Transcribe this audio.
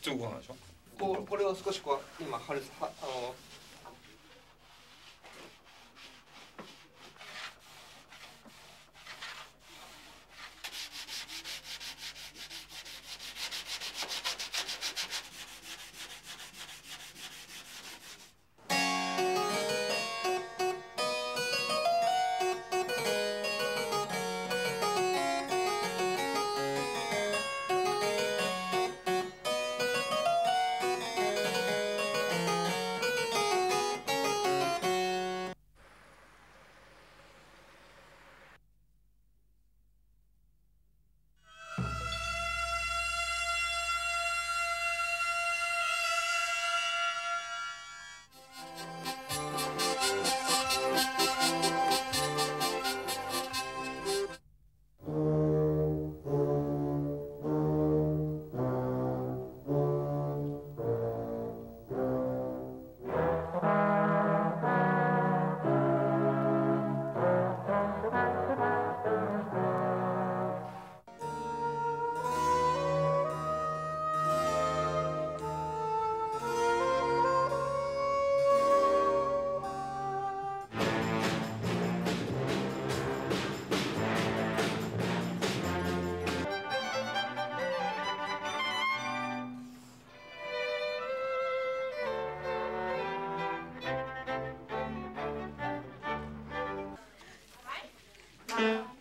ちょこないでしょ？こうこれを少しこう今貼るはあのはい